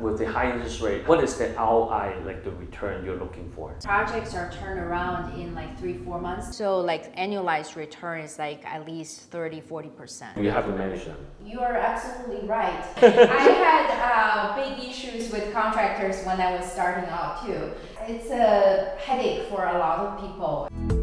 With the high interest rate, what is the ROI, like the return you're looking for? Projects are turned around in like three, four months. So like annualized return is like at least 30, 40%. You have to manage them. You are absolutely right. I had uh, big issues with contractors when I was starting out too. It's a headache for a lot of people.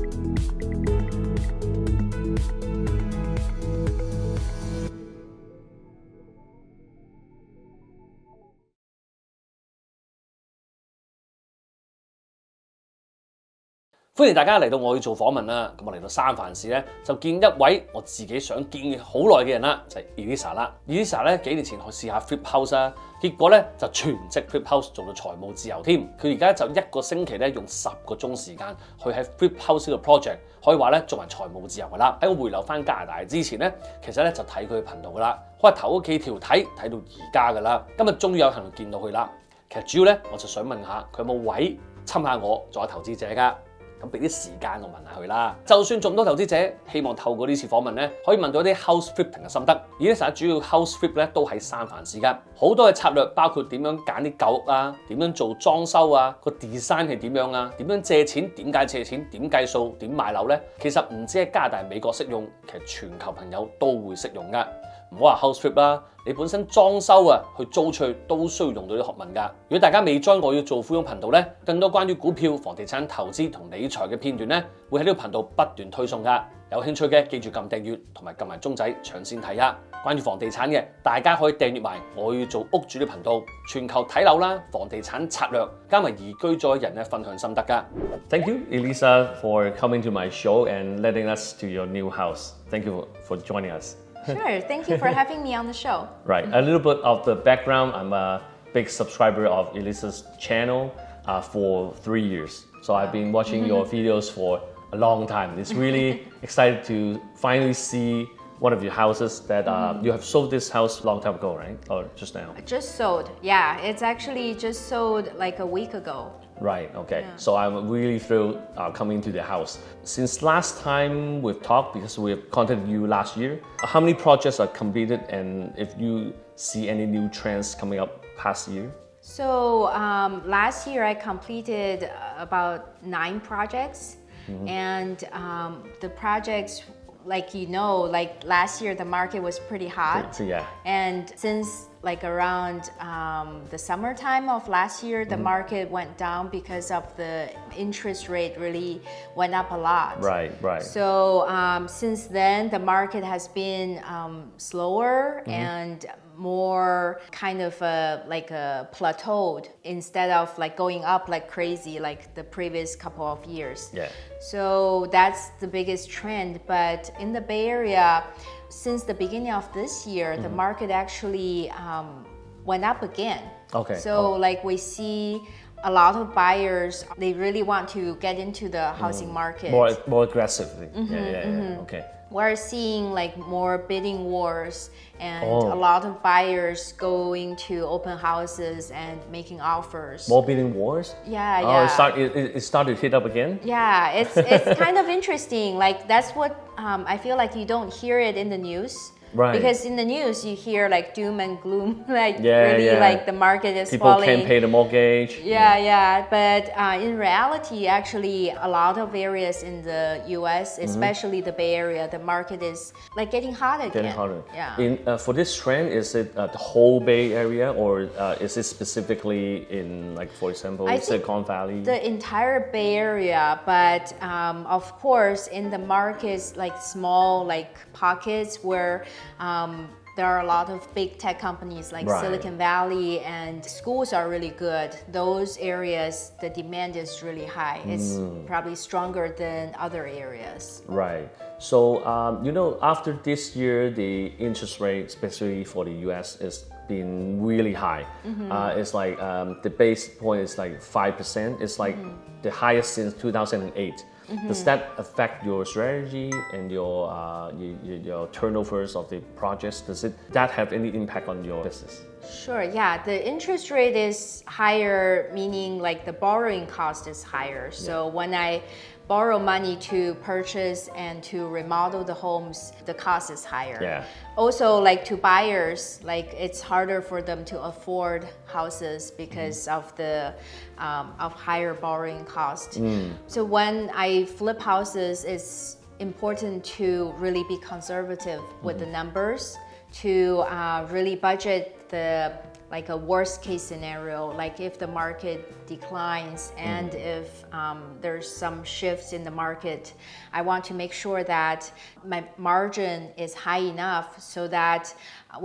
歡迎大家嚟到我要做訪問啦，咁我嚟到三藩市咧就見一位我自己想見好耐嘅人啦，就係 Elisa 啦。Elisa 咧幾年前去試下 flip house 啦，結果咧就全職 flip house 做到財務自由添。佢而家就一個星期咧用十個鐘時間去喺 flip house 呢個 project，可以話咧做埋財務自由噶啦。喺我回流翻加拿大之前咧，其實咧就睇佢嘅頻道噶啦，開頭嗰幾條睇睇到而家噶啦。今日終於有幸見到佢啦。其實主要咧我就想問下佢有冇位侵下我做下投資者㗎？ 咁俾啲時間我問下佢啦。就算做唔到投資者，希望透過呢次訪問咧，可以問到一啲 house flipping 嘅心得。而家成日主要 house flip 咧都喺三藩市㗎，好多嘅策略包括點樣揀啲舊屋啊，點樣做裝修啊，個 design 係點樣啊，點樣借錢，點解借錢，點計數，點買樓咧？其實唔止喺加拿大、美國適用，其實全球朋友都會適用㗎。 唔好話 house flip 啦，你本身裝修啊，去租出去都需要用到啲學問㗎。如果大家未 join 我要做富翁頻道咧，更多關於股票、房地產投資同理財嘅片段咧，會喺呢個頻道不斷推送㗎。有興趣嘅記住撳訂閱同埋撳埋鐘仔搶先睇啊！關於房地產嘅，大家可以訂閱埋我要做屋主嘅頻道，全球睇樓啦、房地產策略，加埋移居咗人嘅分享心得㗎。Thank you, Elisa, for coming to my show and letting us to your new house. Thank you for joining us. Sure, thank you for having me on the show. Right, a little bit of the background. I'm a big subscriber of Elisa's channel uh, for three years. So I've been watching your videos for a long time. It's really excited to finally see one of your houses that uh, you have sold this house a long time ago, right? Or just now? Just sold. Yeah, it's actually just sold like a week ago. Right, okay. So I'm really thrilled uh, coming to the house. Since last time we've talked, because we've contacted you last year, how many projects are completed and if you see any new trends coming up past year? So um, last year I completed about nine projects and um, the projects like you know like last year the market was pretty hot yeah. and since like around um, the summertime of last year the market went down because of the interest rate really went up a lot Right, right. so um, since then, the market has been um, slower and more kind of uh, like a plateaued instead of like going up like crazy like the previous couple of years. Yeah. So that's the biggest trend. But in the Bay Area, since the beginning of this year, the market actually um, went up again. Okay. So like we see a lot of buyers, they really want to get into the mm. housing market. More, more aggressively. Mm-hmm, yeah, yeah, yeah. Mm-hmm. Okay. We're seeing like more bidding wars and Oh. a lot of buyers going to open houses and making offers. More bidding wars? Yeah, Oh, yeah. it, start, it, it started to heat up again? Yeah, it's it's kind of interesting. Like that's what um, I feel like you don't hear it in the news. Right. Because in the news you hear like doom and gloom, like Yeah, really yeah. like the market is People falling. can't pay the mortgage. Yeah, yeah, yeah. but uh, in reality, actually, a lot of areas in the U.S., Mm-hmm. especially the Bay Area, the market is like getting hot again. Getting hotter. Yeah. In uh, for this trend, is it uh, the whole Bay Area, or uh, is it specifically in, like, for example, I Silicon Valley? the entire Bay Area, but um, of course, in the markets like small like pockets where um, there are a lot of big tech companies like Right. Silicon Valley and schools are really good. Those areas, the demand is really high. It's Mm. probably stronger than other areas. Right. So, um, you know, after this year, the interest rate, especially for the US, is been really high. Uh, it's like um, the base point is like 5%. It's like the highest since 2008. Does that affect your strategy and your, uh, your, your- your turnovers of the projects? Does it that have any impact on your business? Sure, yeah. The interest rate is higher, meaning like the borrowing cost is higher. So when I borrow money to purchase and to remodel the homes, the cost is higher. Yeah. Also, like to buyers, like it's harder for them to afford houses because of the um, of higher borrowing cost. So when I flip houses, it's important to really be conservative with the numbers, to uh, really budget the like a worst case scenario, like if the market declines and if um, there's some shifts in the market, I want to make sure that my margin is high enough so that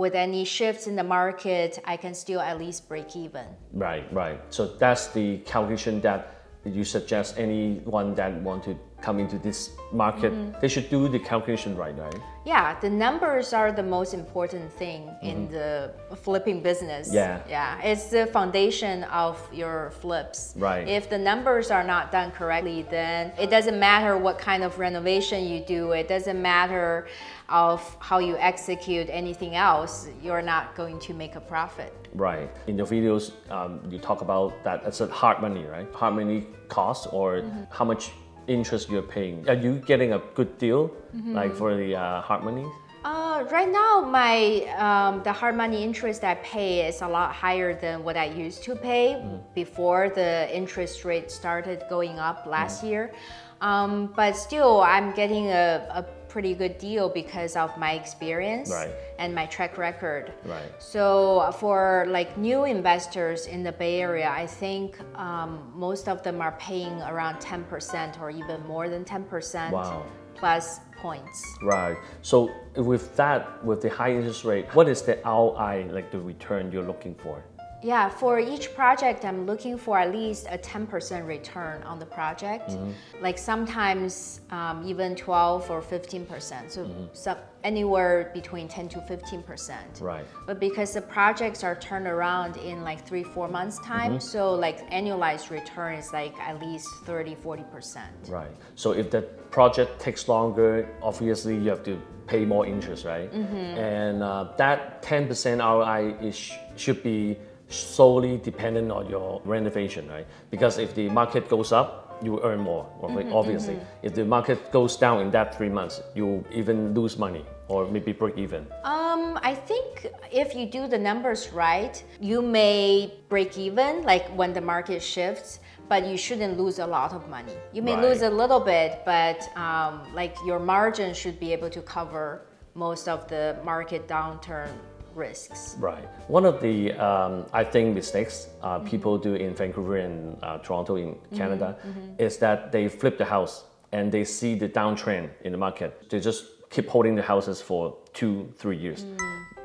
with any shifts in the market, I can still at least break even. Right, right. So that's the calculation that you suggest anyone that want to come into this market, Mm-hmm. they should do the calculation right, right? Yeah, the numbers are the most important thing in the flipping business. Mm-hmm. Yeah. Yeah, it's the foundation of your flips. Right. If the numbers are not done correctly, then it doesn't matter what kind of renovation you do, it doesn't matter of how you execute anything else, you're not going to make a profit. Right. In your videos, um, you talk about that it's a hard money, right? Hard money cost or Mm-hmm. how much interest you're paying. Are you getting a good deal, Mm-hmm. like for the uh, hard money? Uh, right now, my um, the hard money interest I pay is a lot higher than what I used to pay before the interest rate started going up last year. Um, but still, I'm getting a, a pretty good deal because of my experience Right. and my track record. Right. So for like new investors in the Bay Area, I think um, most of them are paying around 10% or even more than 10% Wow. plus points. Right. So with that, with the high interest rate, what is the ROI, like the return you're looking for? Yeah, for each project, I'm looking for at least a 10% return on the project. Mm-hmm. Like sometimes um, even 12 or 15%. So Mm-hmm. some, anywhere between 10 to 15%. Right. But because the projects are turned around in like three, four months' time, Mm-hmm. so like annualized return is like at least 30, 40%. Right. So if that project takes longer, obviously you have to pay more interest, right? And uh, that 10% ROI is, should be solely dependent on your renovation, right? Because if the market goes up, you earn more, obvi- obviously. If the market goes down in that three months, you even lose money or maybe break even. Um, I think if you do the numbers right, you may break even, like when the market shifts, but you shouldn't lose a lot of money. You may Right. lose a little bit, but um, like your margin should be able to cover most of the market downturn risks. Right. One of the, um, I think, mistakes uh, people do in Vancouver and uh, Toronto in Canada is that they flip the house and they see the downtrend in the market. They just keep holding the houses for two, three years.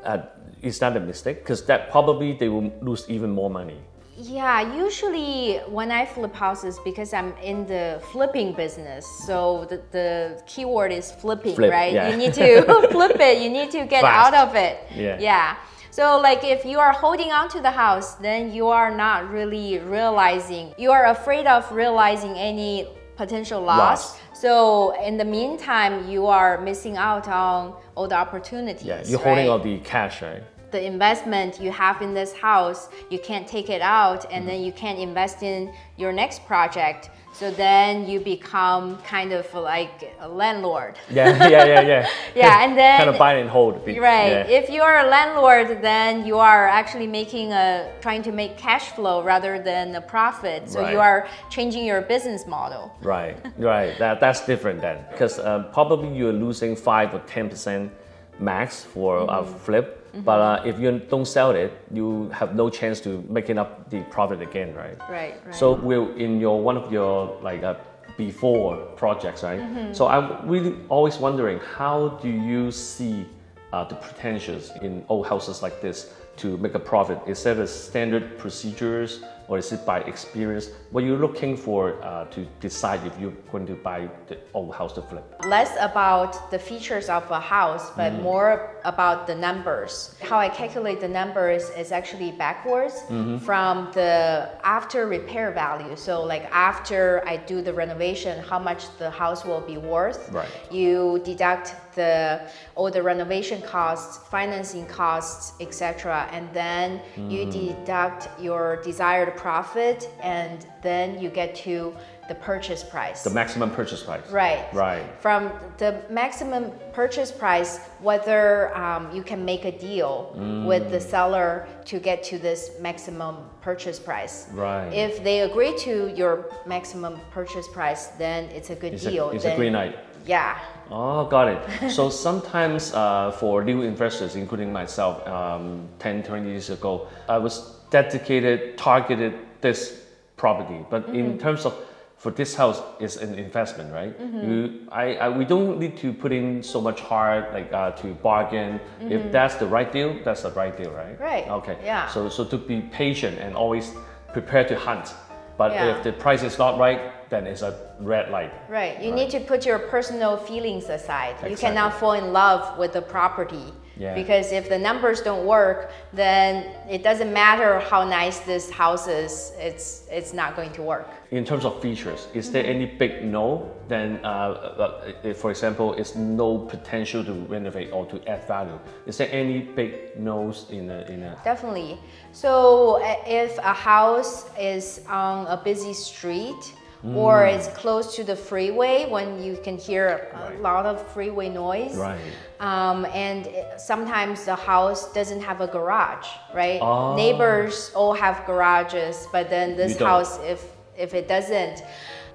Uh, is that a mistake? Because that probably they will lose even more money. Yeah, usually when I flip houses, because I'm in the flipping business, so the, the keyword is flipping, Flip, right? yeah. You need to flip it, you need to get Fast. out of it. Yeah. Yeah. So, like, if you are holding on to the house, then you are not really realizing, you are afraid of realizing any potential loss. Loss. So, in the meantime, you are missing out on all the opportunities. Yeah, you're holding all the cash, right? The investment you have in this house, you can't take it out and then you can't invest in your next project. So then you become kind of like a landlord. Yeah, yeah, yeah, yeah. Yeah, and then kind of buy and hold. Right. Yeah. If you are a landlord, then you are actually making a trying to make cash flow rather than a profit. So you are changing your business model. Right, right. That that's different then, because uh, probably you're losing five or ten percent max for a flip. But uh, if you don't sell it, you have no chance to making up the profit again, right? Right, right. So we're in your one of your like uh, before projects, right? So I'm really always wondering how do you see uh, the potentials in old houses like this to make a profit? Is that a standard procedures or is it by experience? What you're looking for uh, to decide if you're going to buy the old house to flip? less about the features of a house, but mm. more about the numbers. How I calculate the numbers is actually backwards mm-hmm. from the after repair value. So, like after I do the renovation, how much the house will be worth. Right. You deduct the all the renovation costs, financing costs, etc., and then you mm. deduct your desired profit, and then you get to the purchase price. The maximum purchase price. Right. Right. From the maximum purchase price, whether um, you can make a deal with the seller to get to this maximum purchase price. Right. If they agree to your maximum purchase price, then it's a good It's deal. a, it's a Then- green light. Yeah. Oh, got it. so sometimes uh, for new investors, including myself, um, 10, 20 years ago, I was dedicated, targeted this property. But in mm-hmm. terms of for this house, it's an investment, right? Mm-hmm. You, I, I, we don't need to put in so much hard, like uh, to bargain. If mm-hmm. that's the right deal, that's the right deal, right? Right. Okay. Yeah. So, so to be patient and always prepare to hunt. But Yeah. if the price is not right, then it's a red light. Right. You need to put your personal feelings aside. You cannot fall in love with the property. Yeah. Because if the numbers don't work, then it doesn't matter how nice this house is, it's it's not going to work. In terms of features, is there any big no? Then, uh, uh, for example, it's no potential to renovate or to add value. Is there any big no's in a, in a Definitely. So uh, if a house is on a busy street or Mm. it's close to the freeway when you can hear a lot of freeway noise. Right. Um, and sometimes the house doesn't have a garage, right? Oh. Neighbors all have garages, but then this house, if if it doesn't,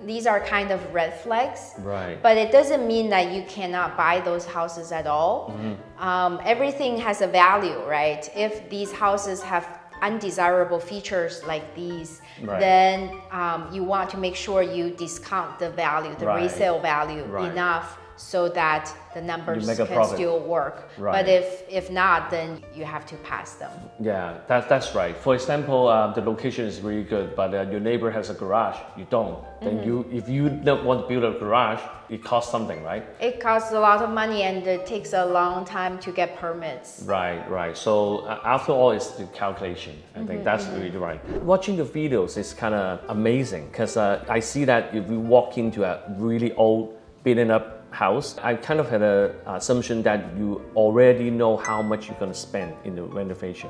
these are kind of red flags. Right. But it doesn't mean that you cannot buy those houses at all. Mm-hmm. Um, everything has a value, right? If these houses have undesirable features like these, Right. then um, you want to make sure you discount the value, the Right. resale value Right. enough so that the numbers can profit. still work. Right. But if if not, then you have to pass them. Yeah, that, that's right. For example, uh, the location is really good, but uh, your neighbor has a garage, you don't. Then Mm-hmm. you, if you don't want to build a garage, it costs something, right? It costs a lot of money and it takes a long time to get permits. Right, right. So uh, after all, it's the calculation. I think that's really right. Watching the videos is kind of amazing because uh, I see that if you walk into a really old, beaten up house, I kind of had a assumption that you already know how much you're going to spend in the renovation.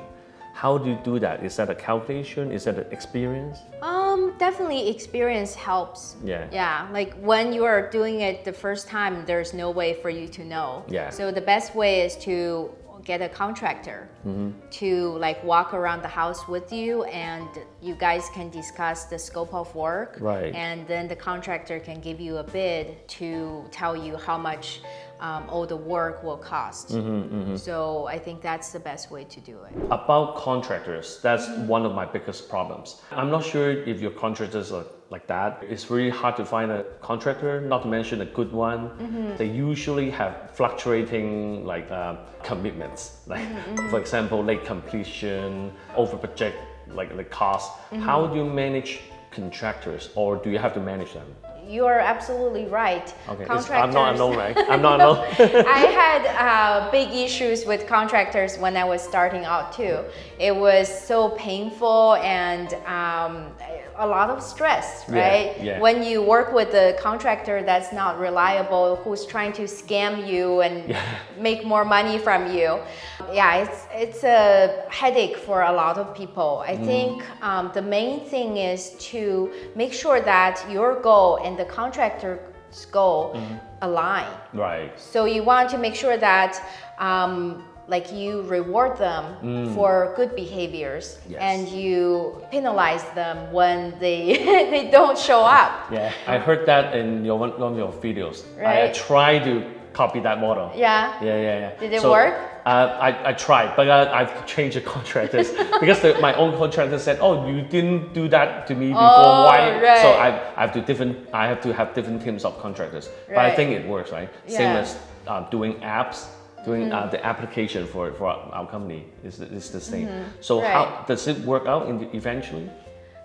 How do you do that? Is that a calculation? Is that an experience? Um, definitely experience helps. Yeah. Yeah, like when you are doing it the first time, there's no way for you to know. Yeah. So the best way is to get a contractor Mm-hmm. to like walk around the house with you and you guys can discuss the scope of work. Right. And then the contractor can give you a bid to tell you how much um, all the work will cost. Mm-hmm, So I think that's the best way to do it. About contractors, that's one of my biggest problems. I'm not sure if your contractors are like that. It's really hard to find a contractor, not to mention a good one. They usually have fluctuating like uh, commitments. Like for example, late completion, over budget, like the cost. How do you manage contractors, or do you have to manage them? You are absolutely right. Okay, I'm not alone, right? I'm not alone. I had uh, big issues with contractors when I was starting out too. It was so painful and um, a lot of stress, right? yeah. When you work with a contractor that's not reliable, who's trying to scam you and make more money from you, yeah, it's it's a headache for a lot of people. I think um, the main thing is to make sure that your goal and the contractor's goal align. right. So you want to make sure that um, like you reward them for good behaviors Yes. and you penalize them when they they don't show up. Yeah, I heard that in your one, one of your videos. I, I Right. tried to copy that model. Yeah. Yeah, yeah, yeah. Did it work? Uh, I, I tried, but uh, I've changed the contractors because the, my own contractor said, "Oh, you didn't do that to me before. Oh, Why?" right. So I, I have to different. I have to have different teams of contractors. But I think it works, right? Same Yeah. Mm-hmm. as uh, doing apps. Doing uh, the application for, for our company is, is the same. So Right. how does it work out in the, eventually?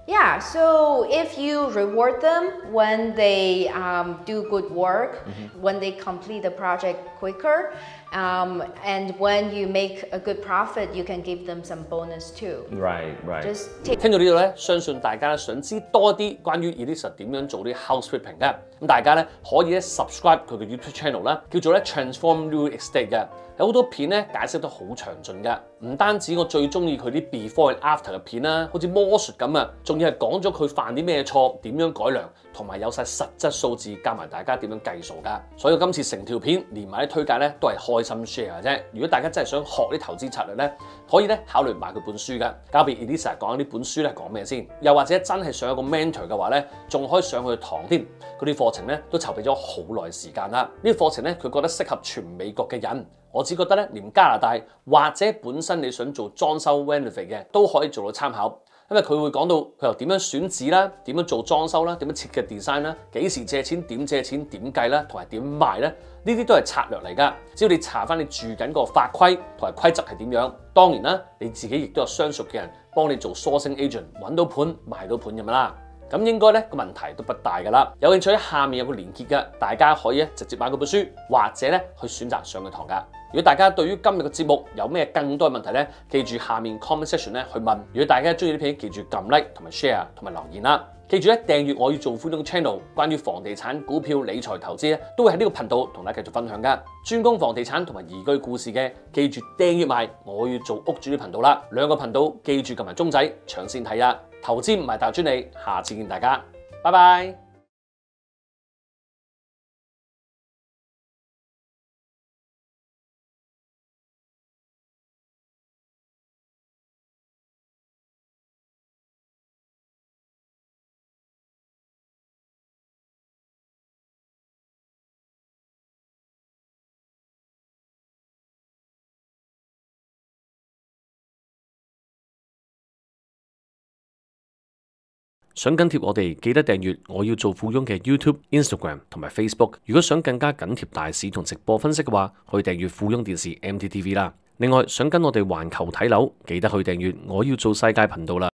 Yeah, so if you reward them when they um, do good work, when they complete the project quicker, Um, and when you make a good profit, you can give them some bonus too. Right, right. Just take 聽到呢度咧，相信大家咧想知多啲關於 Elisa 點樣做啲 house flipping 嘅，咁大家咧可以咧 subscribe 佢嘅 YouTube channel 啦，叫做咧 Transform Real Estate 嘅，有好多片咧解釋得好詳盡嘅，唔單止我最中意佢啲 before and after 嘅片啦，好似魔術咁啊，仲要係講咗佢犯啲咩錯，點樣改良，同埋有晒實質數字教埋大家點樣計數㗎。所以今次成條片連埋啲推介咧都係開 心 share 嘅啫。如果大家真係想學啲投資策略咧，可以咧考慮買佢本書㗎。交俾 Elisa 講呢本書咧講咩先，又或者真係想有個 mentor 嘅話咧，仲可以上去堂添。嗰啲課程咧都籌備咗好耐時間啦。呢啲課程咧佢覺得適合全美國嘅人。我只覺得咧，連加拿大或者本身你想做裝修 renovate 嘅都可以做到參考， 因為佢會講到佢由點樣選址啦，點樣做裝修啦，點樣設計 design 啦，幾時借錢，點借錢，點計啦，同埋點賣咧，呢啲都係策略嚟㗎。只要你查翻你住緊個法規同埋規則係點樣，當然啦，你自己亦都有相熟嘅人幫你做 sourcing agent，揾到盤賣到盤咁樣啦。咁應該咧個問題都不大㗎啦。有興趣喺下面有個連結嘅，大家可以咧直接買嗰本書，或者咧去選擇上嘅堂㗎。 如果大家對於今日嘅節目有咩更多嘅問題咧，記住下面 comment section 咧去問。如果大家中意呢片，記住撳 like 同埋 share 同埋留言啦。記住咧訂閱我要做富翁 channel，關於房地產、股票、理財、投資咧，都會喺呢個頻道同大家繼續分享㗎。專攻房地產同埋宜居故事嘅，記住訂閱埋我要做屋主呢頻道啦。兩個頻道記住撳埋鐘仔搶先睇啊！投資唔係大專利，下次見大家，拜拜。 想緊貼我哋，記得訂閱我要做富翁嘅 YouTube、Instagram 同埋 Facebook。如果想更加緊貼大市同直播分析嘅話，可以訂閱富翁電視 MTTV 啦。另外，想跟我哋環球睇樓，記得去訂閱我要做世界頻道啦。